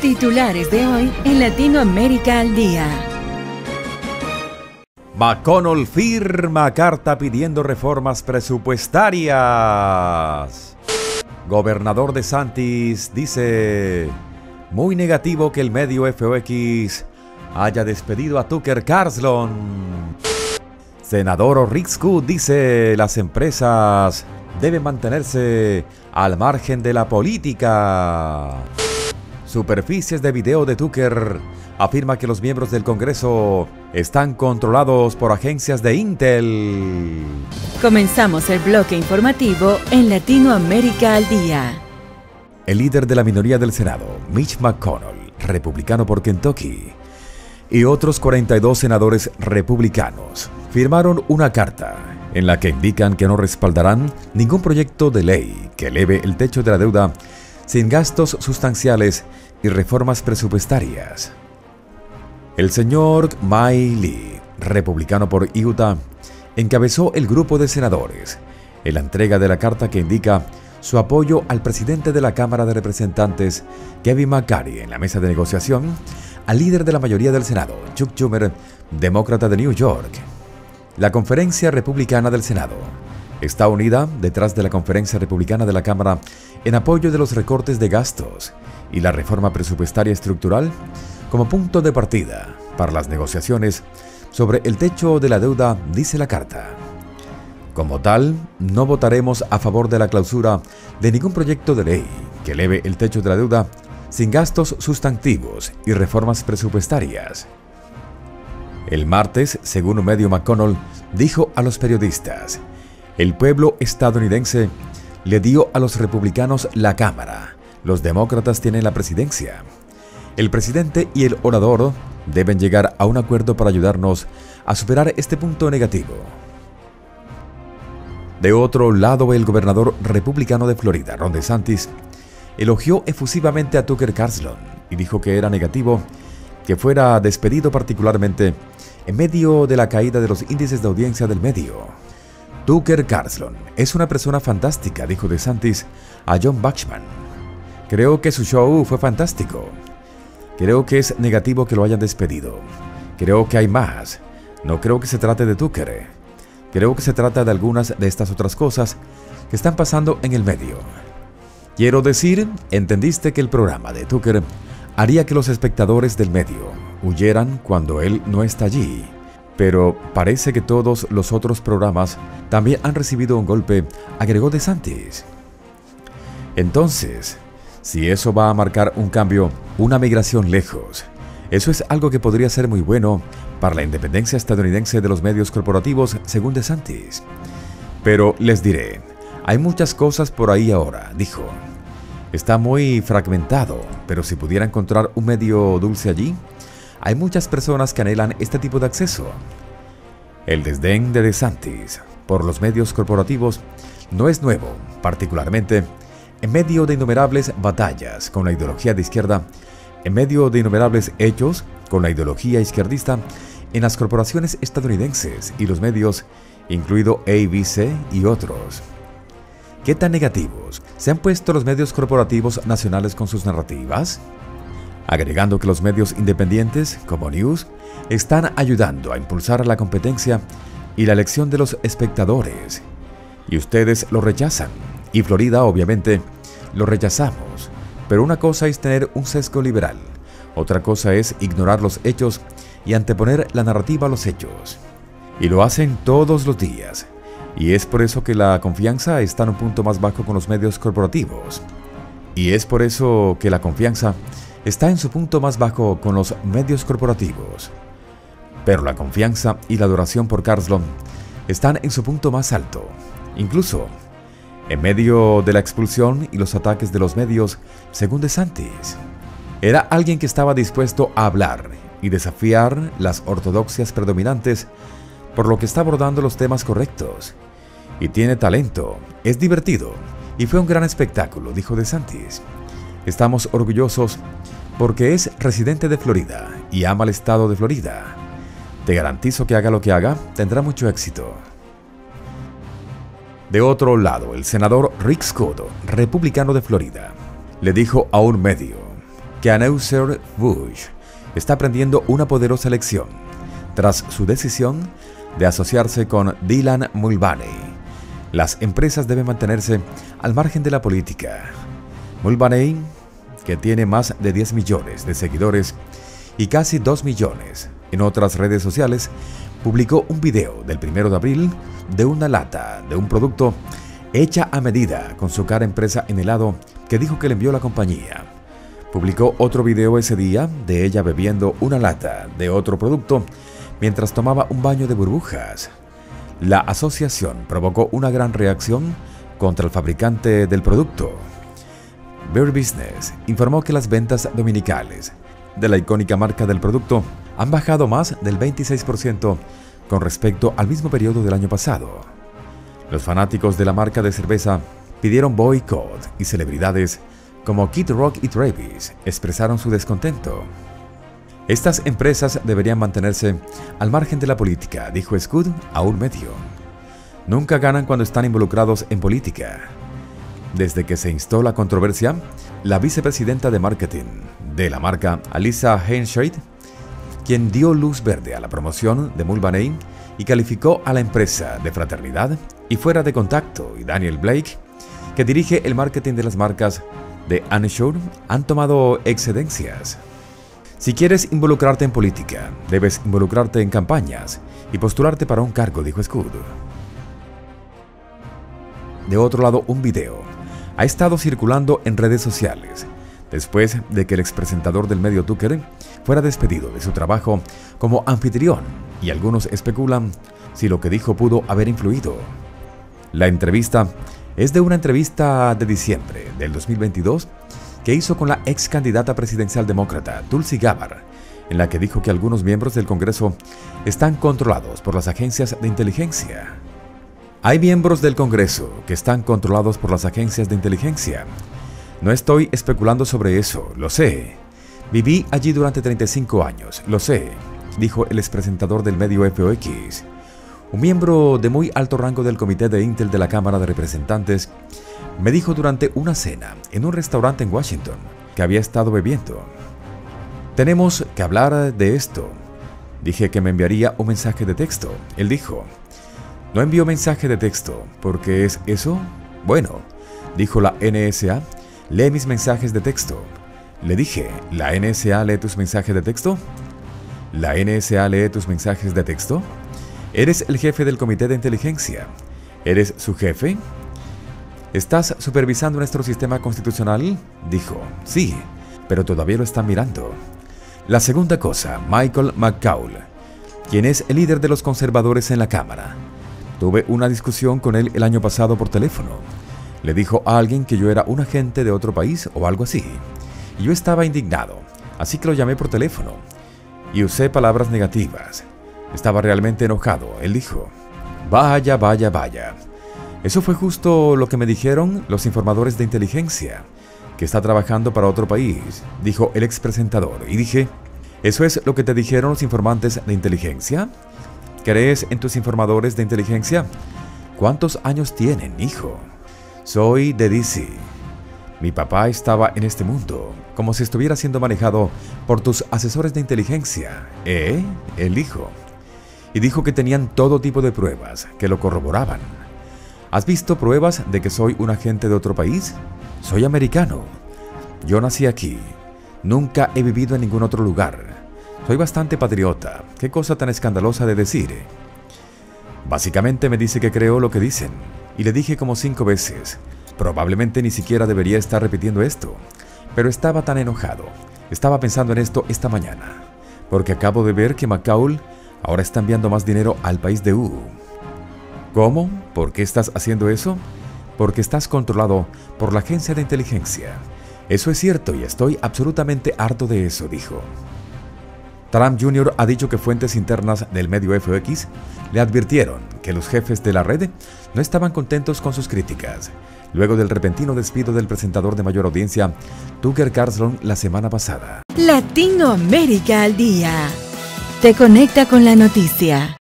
Titulares de hoy en Latinoamérica al Día. McConnell firma carta pidiendo reformas presupuestarias. Gobernador de Santis dice, muy negativo que el medio FOX haya despedido a Tucker Carlson. Senador Scott dice, las empresas deben mantenerse al margen de la política. Superficies de video de Tucker afirma que los miembros del Congreso están controlados por agencias de Intel. Comenzamos el bloque informativo en Latinoamérica al Día. El líder de la minoría del Senado, Mitch McConnell, republicano por Kentucky, y otros 42 senadores republicanos firmaron una carta en la que indican que no respaldarán ningún proyecto de ley que eleve el techo de la deuda sin gastos sustanciales y reformas presupuestarias. El señor Mai Lee, republicano por Utah, encabezó el grupo de senadores en la entrega de la carta que indica su apoyo al presidente de la Cámara de Representantes, Kevin McCarthy, en la mesa de negociación, al líder de la mayoría del Senado, Chuck Schumer, demócrata de New York. La Conferencia Republicana del Senado está unida detrás de la Conferencia Republicana de la Cámara en apoyo de los recortes de gastos y la reforma presupuestaria estructural como punto de partida para las negociaciones sobre el techo de la deuda, dice la carta. Como tal, no votaremos a favor de la clausura de ningún proyecto de ley que eleve el techo de la deuda sin gastos sustantivos y reformas presupuestarias. El martes, según un medio McConnell, dijo a los periodistas, el pueblo estadounidense le dio a los republicanos la Cámara los demócratas tienen la presidencia. El presidente y el orador deben llegar a un acuerdo para ayudarnos a superar este punto negativo. De otro lado, el gobernador republicano de Florida, Ron DeSantis, elogió efusivamente a Tucker Carlson y dijo que era negativo que fuera despedido particularmente en medio de la caída de los índices de audiencia del medio. Tucker Carlson es una persona fantástica, dijo DeSantis a John Bachman, Creo que su show fue fantástico. Creo que es negativo que lo hayan despedido. Creo que hay más. No creo que se trate de Tucker. Creo que se trata de algunas de estas otras cosas que están pasando en el medio. Quiero decir, entendiste que el programa de Tucker haría que los espectadores del medio huyeran cuando él no está allí. Pero parece que todos los otros programas también han recibido un golpe, agregó DeSantis. Entonces, si eso va a marcar un cambio, una migración lejos, eso es algo que podría ser muy bueno para la independencia estadounidense de los medios corporativos, según DeSantis. Pero les diré, hay muchas cosas por ahí ahora, dijo. Está muy fragmentado, pero si pudiera encontrar un medio dulce allí, hay muchas personas que anhelan este tipo de acceso. El desdén de DeSantis por los medios corporativos no es nuevo, particularmente en medio de innumerables batallas con la ideología de izquierda, en medio de innumerables hechos con la ideología izquierdista, en las corporaciones estadounidenses y los medios, incluido ABC y otros. ¿Qué tan negativos se han puesto los medios corporativos nacionales con sus narrativas? Agregando que los medios independientes, como News, están ayudando a impulsar la competencia y la elección de los espectadores. Y ustedes lo rechazan y Florida, obviamente, lo rechazamos. Pero una cosa es tener un sesgo liberal, otra cosa es ignorar los hechos y anteponer la narrativa a los hechos. Y lo hacen todos los días. Y es por eso que la confianza está en un punto más bajo con los medios corporativos. Y es por eso que la confianza está en su punto más bajo con los medios corporativos. Pero la confianza y la adoración por Carlson están en su punto más alto. Incluso en medio de la expulsión y los ataques de los medios, según DeSantis. Era alguien que estaba dispuesto a hablar y desafiar las ortodoxias predominantes, por lo que está abordando los temas correctos. Y tiene talento, es divertido y fue un gran espectáculo, dijo DeSantis. Estamos orgullosos porque es residente de Florida y ama el estado de Florida. Te garantizo que haga lo que haga, tendrá mucho éxito. De otro lado, el senador Rick Scott, republicano de Florida, le dijo a un medio, que Anheuser Busch está aprendiendo una poderosa lección tras su decisión de asociarse con Dylan Mulvaney. Las empresas deben mantenerse al margen de la política. Mulvaney, que tiene más de 10 millones de seguidores y casi 2 millones en otras redes sociales, publicó un video del 1 de abril de una lata de un producto hecha a medida con su cara empresa en helado que dijo que le envió la compañía. Publicó otro video ese día de ella bebiendo una lata de otro producto mientras tomaba un baño de burbujas. La asociación provocó una gran reacción contra el fabricante del producto. Bear Business informó que las ventas dominicales de la icónica marca del producto han bajado más del 26% con respecto al mismo periodo del año pasado. Los fanáticos de la marca de cerveza pidieron boicot y celebridades como Kid Rock y Travis expresaron su descontento. Estas empresas deberían mantenerse al margen de la política, dijo Scud a un medio. Nunca ganan cuando están involucrados en política. Desde que se instó la controversia, la vicepresidenta de marketing de la marca, Alisa Henscheidt, quien dio luz verde a la promoción de Mulvaney y calificó a la empresa de fraternidad y fuera de contacto, y Daniel Blake, que dirige el marketing de las marcas de Anshore, han tomado excedencias. Si quieres involucrarte en política, debes involucrarte en campañas y postularte para un cargo, dijo Scud. De otro lado, un video ha estado circulando en redes sociales después de que el expresentador del medio Tucker fuera despedido de su trabajo como anfitrión y algunos especulan si lo que dijo pudo haber influido. La entrevista es de una entrevista de diciembre del 2022 que hizo con la ex candidata presidencial demócrata Tulsi Gabbard, en la que dijo que algunos miembros del Congreso están controlados por las agencias de inteligencia. Hay miembros del Congreso que están controlados por las agencias de inteligencia. No estoy especulando sobre eso, lo sé. Viví allí durante 35 años, lo sé, dijo el expresentador del medio FOX. Un miembro de muy alto rango del comité de Intel de la Cámara de Representantes me dijo durante una cena en un restaurante en Washington que había estado bebiendo. Tenemos que hablar de esto. Dije que me enviaría un mensaje de texto. Él dijo, no envío mensaje de texto, porque es eso. Bueno, dijo la NSA, lee mis mensajes de texto. Le dije, ¿la NSA lee tus mensajes de texto? ¿La NSA lee tus mensajes de texto? Eres el jefe del comité de inteligencia. ¿Eres su jefe? ¿Estás supervisando nuestro sistema constitucional? Dijo, sí, pero todavía lo están mirando. La segunda cosa, Michael McCaul, quien es el líder de los conservadores en la Cámara. Tuve una discusión con él el año pasado por teléfono. Le dijo a alguien que yo era un agente de otro país o algo así. Y yo estaba indignado, así que lo llamé por teléfono. Y usé palabras negativas. Estaba realmente enojado. Él dijo, vaya, vaya, vaya. Eso fue justo lo que me dijeron los informadores de inteligencia, que está trabajando para otro país, dijo el expresentador. Y dije, ¿eso es lo que te dijeron los informantes de inteligencia? ¿Crees en tus informadores de inteligencia? ¿Cuántos años tienen, hijo? Soy de DC. Mi papá estaba en este mundo, como si estuviera siendo manejado por tus asesores de inteligencia. ¿Eh? Él dijo. Y dijo que tenían todo tipo de pruebas que lo corroboraban. ¿Has visto pruebas de que soy un agente de otro país? Soy americano. Yo nací aquí. Nunca he vivido en ningún otro lugar. Soy bastante patriota. Qué cosa tan escandalosa de decir. Básicamente me dice que creo lo que dicen. Y le dije como cinco veces. Probablemente ni siquiera debería estar repitiendo esto. Pero estaba tan enojado. Estaba pensando en esto esta mañana. Porque acabo de ver que McCaul ahora está enviando más dinero al país de U. ¿Cómo? ¿Por qué estás haciendo eso? Porque estás controlado por la agencia de inteligencia. Eso es cierto y estoy absolutamente harto de eso, dijo. Trump Jr. ha dicho que fuentes internas del medio FX le advirtieron que los jefes de la red no estaban contentos con sus críticas, luego del repentino despido del presentador de mayor audiencia, Tucker Carlson, la semana pasada. Latinoamérica al día. Te conecta con la noticia.